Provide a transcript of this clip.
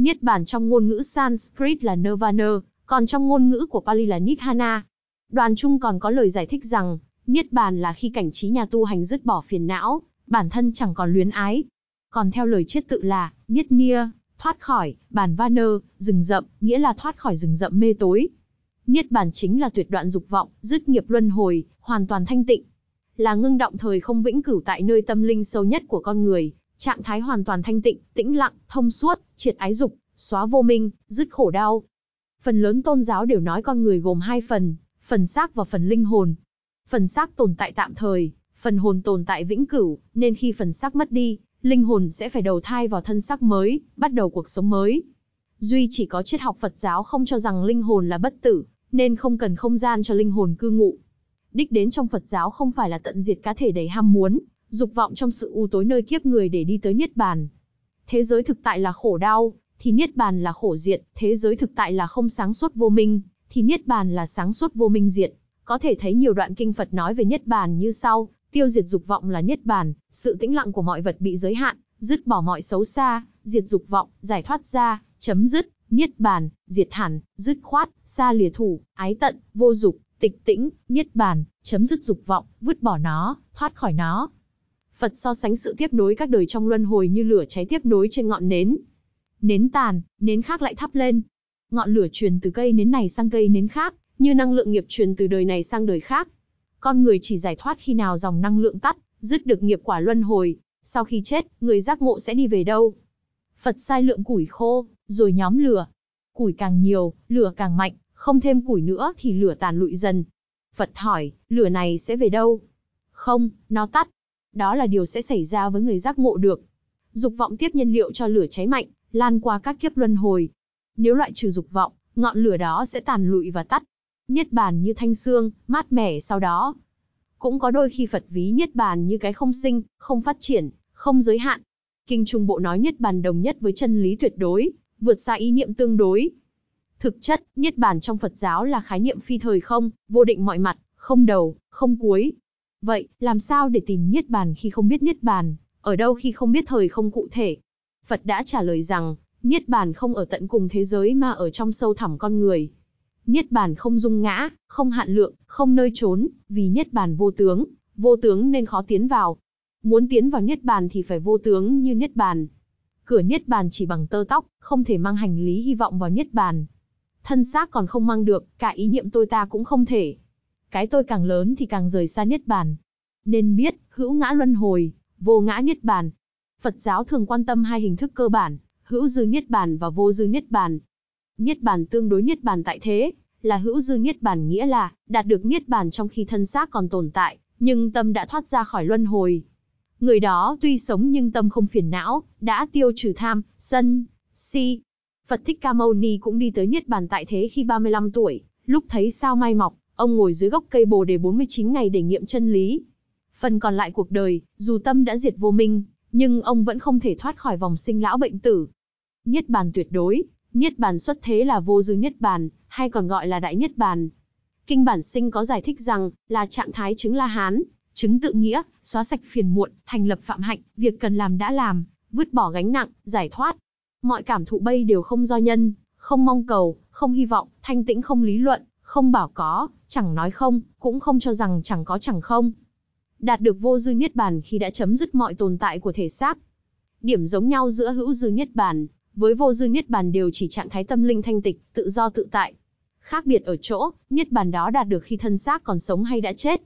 Niết bàn trong ngôn ngữ Sanskrit là Nirvana, còn trong ngôn ngữ của Pali là Nidhana. Đoàn Trung còn có lời giải thích rằng, Niết bàn là khi cảnh trí nhà tu hành dứt bỏ phiền não, bản thân chẳng còn luyến ái. Còn theo lời chết tự là, Niết Nia, thoát khỏi, bàn Vaner, rừng rậm, nghĩa là thoát khỏi rừng rậm mê tối. Niết bàn chính là tuyệt đoạn dục vọng, dứt nghiệp luân hồi, hoàn toàn thanh tịnh. Là ngưng động thời không vĩnh cửu tại nơi tâm linh sâu nhất của con người, trạng thái hoàn toàn thanh tịnh, tĩnh lặng, thông suốt, triệt ái dục, xóa vô minh, dứt khổ đau. Phần lớn tôn giáo đều nói con người gồm hai phần, phần xác và phần linh hồn. Phần xác tồn tại tạm thời, phần hồn tồn tại vĩnh cửu, nên khi phần xác mất đi, linh hồn sẽ phải đầu thai vào thân xác mới, bắt đầu cuộc sống mới. Duy chỉ có triết học Phật giáo không cho rằng linh hồn là bất tử, nên không cần không gian cho linh hồn cư ngụ. Đích đến trong Phật giáo không phải là tận diệt cá thể đầy ham muốn, dục vọng trong sự u tối nơi kiếp người để đi tới niết bàn. Thế giới thực tại là khổ đau, thì niết bàn là khổ diệt, thế giới thực tại là không sáng suốt vô minh, thì niết bàn là sáng suốt vô minh diệt. Có thể thấy nhiều đoạn kinh Phật nói về niết bàn như sau, tiêu diệt dục vọng là niết bàn, sự tĩnh lặng của mọi vật bị giới hạn, dứt bỏ mọi xấu xa, diệt dục vọng, giải thoát ra, chấm dứt, niết bàn, diệt hẳn, dứt khoát, xa lìa thủ, ái tận, vô dục, tịch tĩnh, niết bàn, chấm dứt dục vọng, vứt bỏ nó, thoát khỏi nó. Phật so sánh sự tiếp nối các đời trong luân hồi như lửa cháy tiếp nối trên ngọn nến. Nến tàn, nến khác lại thắp lên. Ngọn lửa truyền từ cây nến này sang cây nến khác, như năng lượng nghiệp truyền từ đời này sang đời khác. Con người chỉ giải thoát khi nào dòng năng lượng tắt, dứt được nghiệp quả luân hồi. Sau khi chết, người giác ngộ sẽ đi về đâu? Phật sai lượng củi khô, rồi nhóm lửa. Củi càng nhiều, lửa càng mạnh, không thêm củi nữa thì lửa tàn lụi dần. Phật hỏi, lửa này sẽ về đâu? Không, nó tắt. Đó là điều sẽ xảy ra với người giác ngộ được. Dục vọng tiếp nhiên liệu cho lửa cháy mạnh, lan qua các kiếp luân hồi. Nếu loại trừ dục vọng, ngọn lửa đó sẽ tàn lụi và tắt. Niết bàn như thanh xương, mát mẻ sau đó. Cũng có đôi khi Phật ví niết bàn như cái không sinh, không phát triển, không giới hạn. Kinh Trung Bộ nói niết bàn đồng nhất với chân lý tuyệt đối, vượt xa ý niệm tương đối. Thực chất, niết bàn trong Phật giáo là khái niệm phi thời không, vô định mọi mặt, không đầu, không cuối. Vậy, làm sao để tìm niết bàn khi không biết niết bàn, ở đâu khi không biết thời không cụ thể? Phật đã trả lời rằng, niết bàn không ở tận cùng thế giới mà ở trong sâu thẳm con người. Niết bàn không dung ngã, không hạn lượng, không nơi trốn, vì niết bàn vô tướng, vô tướng nên khó tiến vào. Muốn tiến vào niết bàn thì phải vô tướng như niết bàn. Cửa niết bàn chỉ bằng tơ tóc, không thể mang hành lý hy vọng vào niết bàn. Thân xác còn không mang được, cả ý niệm tôi ta cũng không thể. Cái tôi càng lớn thì càng rời xa niết bàn. Nên biết, hữu ngã luân hồi, vô ngã niết bàn. Phật giáo thường quan tâm hai hình thức cơ bản, hữu dư niết bàn và vô dư niết bàn. Niết bàn tương đối niết bàn tại thế, là hữu dư niết bàn nghĩa là đạt được niết bàn trong khi thân xác còn tồn tại, nhưng tâm đã thoát ra khỏi luân hồi. Người đó tuy sống nhưng tâm không phiền não, đã tiêu trừ tham, sân, si. Phật Thích Ca Mâu Ni cũng đi tới niết bàn tại thế khi 35 tuổi, lúc thấy sao mai mọc, ông ngồi dưới gốc cây Bồ đề 49 ngày để nghiệm chân lý. Phần còn lại cuộc đời, dù tâm đã diệt vô minh, nhưng ông vẫn không thể thoát khỏi vòng sinh lão bệnh tử. Niết bàn tuyệt đối, Niết bàn xuất thế là vô dư niết bàn, hay còn gọi là đại niết bàn. Kinh bản sinh có giải thích rằng, là trạng thái chứng La Hán, chứng tự nghĩa, xóa sạch phiền muộn, thành lập phạm hạnh, việc cần làm đã làm, vứt bỏ gánh nặng, giải thoát. Mọi cảm thụ bay đều không do nhân, không mong cầu, không hy vọng, thanh tĩnh không lý luận, không bảo có, chẳng nói không, cũng không cho rằng chẳng có chẳng không. Đạt được vô dư niết bàn khi đã chấm dứt mọi tồn tại của thể xác. Điểm giống nhau giữa hữu dư niết bàn với vô dư niết bàn đều chỉ trạng thái tâm linh thanh tịch, tự do tự tại. Khác biệt ở chỗ, niết bàn đó đạt được khi thân xác còn sống hay đã chết.